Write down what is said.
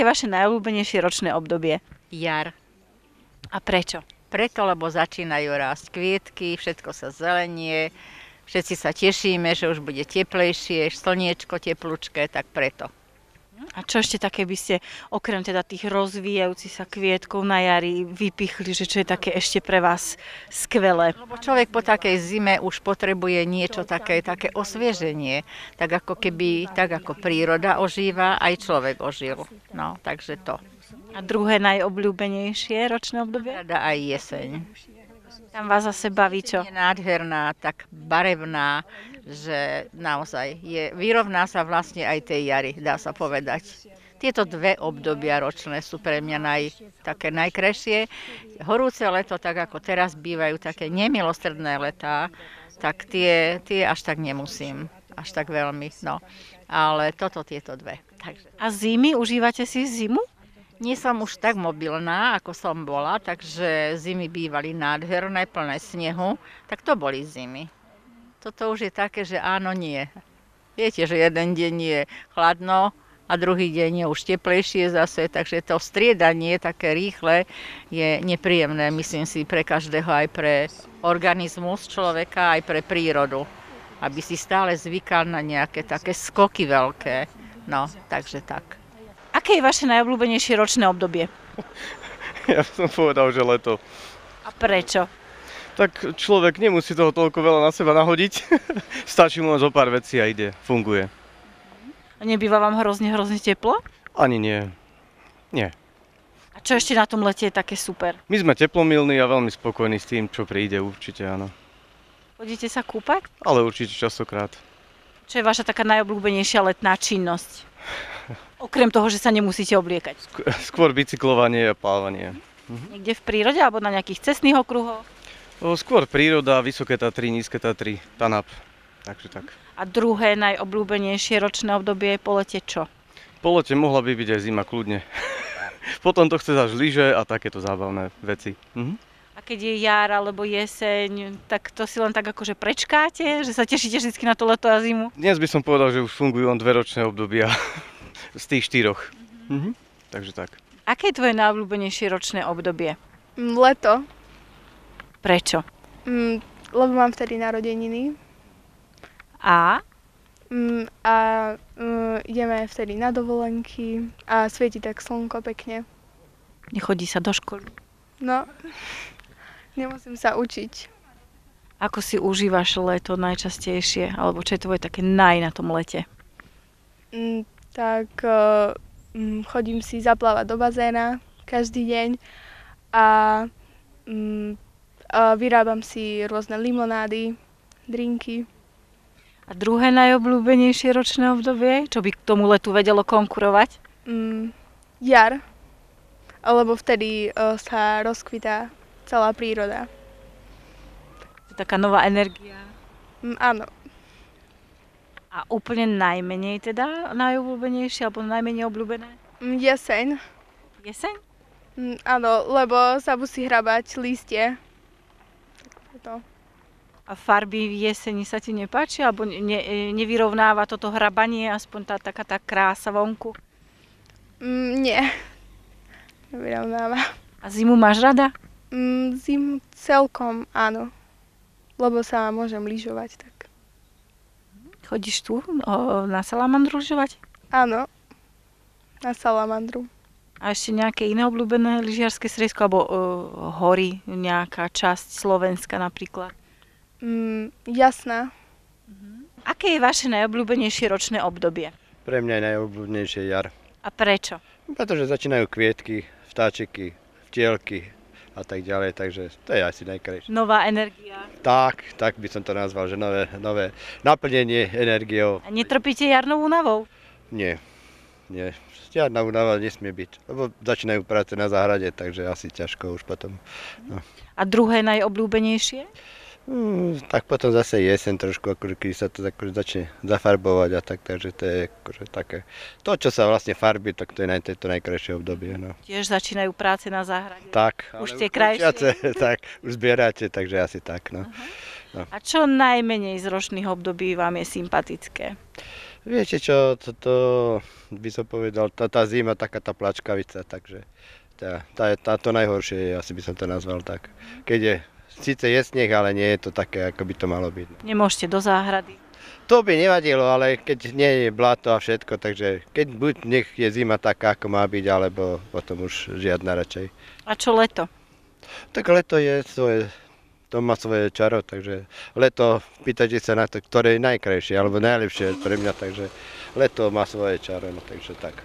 Je vaše najobľúbenejšie ročné obdobie? Jar. A prečo? Preto, lebo začínajú rásť kvietky, všetko sa zelenie, všetci sa tešíme, že už bude teplejšie, slniečko teplúčké, tak preto. A čo ešte také by ste, okrem teda tých rozvíjajúcich sa kvietkov na jari, vypichli, že čo je také ešte pre vás skvelé? Lebo človek po takej zime už potrebuje niečo také, také osvieženie, tak ako keby, tak ako príroda ožíva, aj človek ožil. No, takže to. A druhé najobľúbenejšie ročné obdobie? Rada aj jeseň. Tam vás zase baví čo? Je nádherná, tak barevná, že naozaj je, vyrovná sa vlastne aj tej jary, dá sa povedať. Tieto dve obdobia ročné sú pre mňa naj, také najkrajšie. Horúce leto, tak ako teraz bývajú také nemilostredné letá, tak tie, tie až tak nemusím, až tak veľmi, no. Ale toto, tieto dve. Takže. A zimy, užívate si zimu? Nie som už tak mobilná, ako som bola, takže zimy bývali nádherné, plné snehu, tak to boli zimy. Toto už je také, že áno, nie. Viete, že jeden deň je chladno a druhý deň je už teplejšie zase, takže to striedanie také rýchle je nepríjemné, myslím si, pre každého, aj pre organizmus človeka, aj pre prírodu. Aby si stále zvykal na nejaké také skoky veľké. No, takže tak. Aké je vaše najobľúbenejšie ročné obdobie? Ja som povedal, že leto. A prečo? Tak človek nemusí toho toľko veľa na seba nahodiť. Stačí mu len zo pár vecí a ide, funguje. A nebýva vám hrozne, hrozne teplo? Ani nie. Nie. A čo ešte na tom lete je také super? My sme teplomilní a veľmi spokojní s tým, čo príde, určite áno. Chodíte sa kúpať? Ale určite častokrát. Čo je vaša taká najobľúbenejšia letná činnosť? Okrem toho, že sa nemusíte obliekať. Sk- Skôr bicyklovanie a plávanie. Niekde v prírode alebo na nejakých cestných okruhoch? Skôr príroda, vysoké Tatry, nízke Tatry, Tanap. Takže tak. A druhé najobľúbenejšie ročné obdobie je po lete čo? Po lete mohla by byť aj zima, kľudne. Potom to chce až lyže a takéto zábavné veci. Mhm. A keď je jar alebo jeseň, tak to si len tak akože prečkáte, že sa tešíte vždy na to leto a zimu? Dnes by som povedal, že už fungujú len dve ročné obdobia z tých štyroch. Mhm. Takže tak. Aké je tvoje najobľúbenejšie ročné obdobie? Mm, Leto, Prečo? mm, lebo mám vtedy narodeniny A? mm, a mm, ideme vtedy na dovolenky a svieti tak slnko pekne. Nechodí sa do školy. No, nemusím sa učiť. Ako si užívaš leto najčastejšie? Alebo čo je tvoje také naj na tom lete? Mm, tak uh, chodím si zaplávať do bazéna každý deň a mm, a vyrábam si rôzne limonády, drinky. A druhé najobľúbenejšie ročné obdobie? Čo by k tomu letu vedelo konkurovať? Mm, jar, lebo vtedy uh, sa rozkvitá celá príroda. To je taká nová energia. Mm, áno, A úplne najmenej teda najobľúbenejšie alebo najmenej obľúbené? mm, jeseň, Jeseň? mm, áno, lebo sa musí hrabať lístie. Preto. A farby v jeseni sa ti nepáčia? Alebo ne, ne, nevyrovnáva toto hrabanie aspoň tá taká tá krása vonku? Mm, nie, nevyrovnáva. A zimu máš rada? Mm, zimu celkom áno, lebo sa môžem lyžovať tak. Chodíš tu o, na salamandru lyžovať? Áno, na salamandru. A ešte nejaké iné obľúbené lyžiarske stredisko? Alebo o, hory, nejaká časť Slovenska napríklad? Mm, jasná. Aké je vaše najobľúbenejšie ročné obdobie? Pre mňa je najobľúbenejšie jar. A prečo? Pretože začínajú kvietky, vtáčiky, vtielky a tak ďalej, takže to je asi najkrajšie. Nová energia. Tak, tak by som to nazval, že nové, nové naplnenie energiou. A netrpíte jarnou únavou? Nie, nie. Žiadna únava nesmie byť, lebo začínajú práce na záhrade, takže asi ťažko už potom. A druhé najobľúbenejšie? Hmm, tak potom zase jesen trošku, akože keď sa to akože začne zafarbovať a tak, takže to je akože také. To, čo sa vlastne farbí, tak to je, naj, to, je to najkrajšie obdobie. No. Tiež začínajú práce na záhrade. Tak, Už tie krajšie. tak, už zbierate, takže asi tak. No. A čo najmenej z ročných období vám je sympatické? Viete čo, to, to by som povedal, tá, tá zima, taká tá plačkavica, takže tá, tá, tá, to najhoršie je, asi by som to nazval tak. Keď je, síce je sneh, ale nie je to také, ako by to malo byť. Nemôžete do záhrady. To by nevadilo, ale keď nie je blato a všetko, takže keď buď nech je zima taká, ako má byť, alebo potom už žiadna radšej. A čo leto? Tak leto je svoje, to má svoje čaro, takže leto, pýtajte sa na to, ktoré je najkrajšie, alebo najlepšie pre mňa, takže leto má svoje čaro, no takže tak.